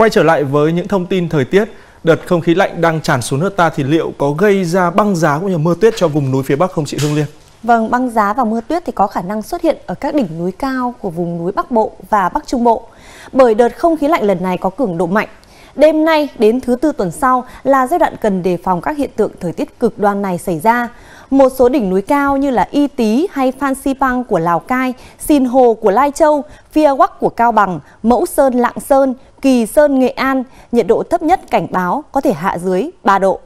Quay trở lại với những thông tin thời tiết, đợt không khí lạnh đang tràn xuống nước ta thì liệu có gây ra băng giá cũng như mưa tuyết cho vùng núi phía Bắc không chị Hương Liên? Vâng, băng giá và mưa tuyết thì có khả năng xuất hiện ở các đỉnh núi cao của vùng núi Bắc Bộ và Bắc Trung Bộ. Bởi đợt không khí lạnh lần này có cường độ mạnh. Đêm nay đến thứ tư tuần sau là giai đoạn cần đề phòng các hiện tượng thời tiết cực đoan này xảy ra. Một số đỉnh núi cao như là Y Tý hay Phan Xipang của Lào Cai, Sinh Hồ của Lai Châu, Phia Quắc của Cao Bằng, Mẫu Sơn Lạng Sơn, Kỳ Sơn Nghệ An, nhiệt độ thấp nhất cảnh báo có thể hạ dưới 3 độ.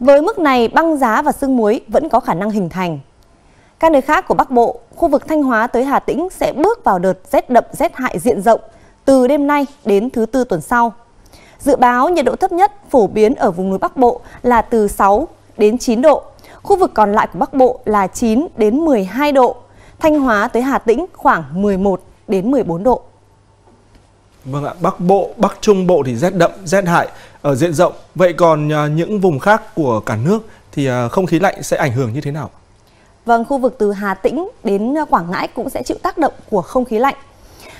Với mức này, băng giá và sương muối vẫn có khả năng hình thành. Các nơi khác của Bắc Bộ, khu vực Thanh Hóa tới Hà Tĩnh sẽ bước vào đợt rét đậm rét hại diện rộng từ đêm nay đến thứ tư tuần sau. Dự báo nhiệt độ thấp nhất phổ biến ở vùng núi Bắc Bộ là từ 6 đến 9 độ, khu vực còn lại của Bắc Bộ là 9 đến 12 độ, Thanh Hóa tới Hà Tĩnh khoảng 11 đến 14 độ. Vâng ạ, Bắc Bộ, Bắc Trung Bộ thì rét đậm, rét hại ở diện rộng. Vậy còn à, những vùng khác của cả nước thì à, không khí lạnh sẽ ảnh hưởng như thế nào? Vâng, khu vực từ Hà Tĩnh đến Quảng Ngãi cũng sẽ chịu tác động của không khí lạnh.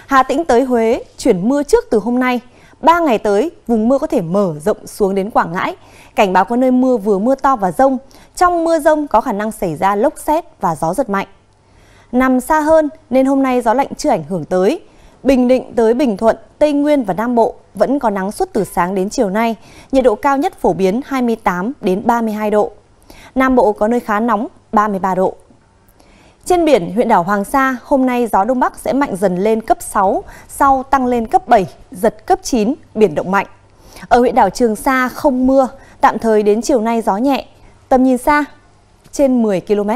Hà Tĩnh tới Huế chuyển mưa trước từ hôm nay. 3 ngày tới, vùng mưa có thể mở rộng xuống đến Quảng Ngãi. Cảnh báo có nơi mưa vừa mưa to và rông. Trong mưa rông có khả năng xảy ra lốc xét và gió giật mạnh. Nằm xa hơn nên hôm nay gió lạnh chưa ảnh hưởng tới. Bình Định tới Bình Thuận, Tây Nguyên và Nam Bộ vẫn có nắng suốt từ sáng đến chiều nay. Nhiệt độ cao nhất phổ biến 28 đến 32 độ. Nam Bộ có nơi khá nóng 33 độ. Trên biển, huyện đảo Hoàng Sa, hôm nay gió Đông Bắc sẽ mạnh dần lên cấp 6, sau tăng lên cấp 7, giật cấp 9, biển động mạnh. Ở huyện đảo Trường Sa không mưa, tạm thời đến chiều nay gió nhẹ, tầm nhìn xa trên 10 km.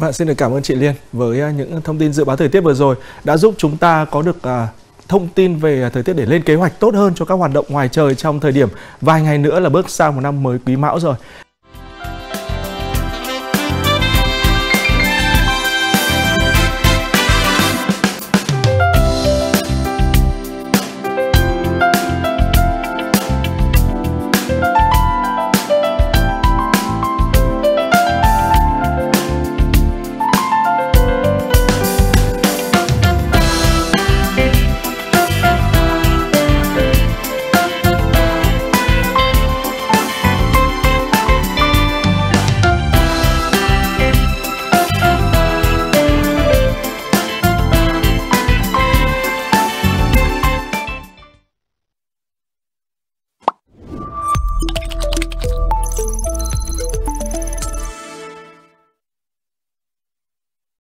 Vâng, xin được cảm ơn chị Liên với à, những thông tin dự báo thời tiết vừa rồi đã giúp chúng ta có được à, thông tin về à, thời tiết để lên kế hoạch tốt hơn cho các hoạt động ngoài trời trong thời điểm vài ngày nữa là bước sang một năm mới quý mão rồi.